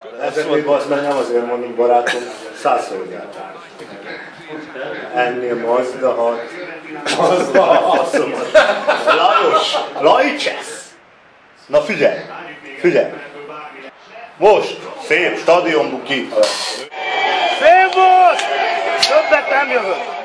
Ezt mondjuk az, mert nem azért mondom, barátom, százszor jártál. Ennél Mazda 6, Mazda 6, Lajos, Lajcsesz. Na figyelj, figyelj. Most, szép stadionbuki. Szép volt! Többet nem jövök!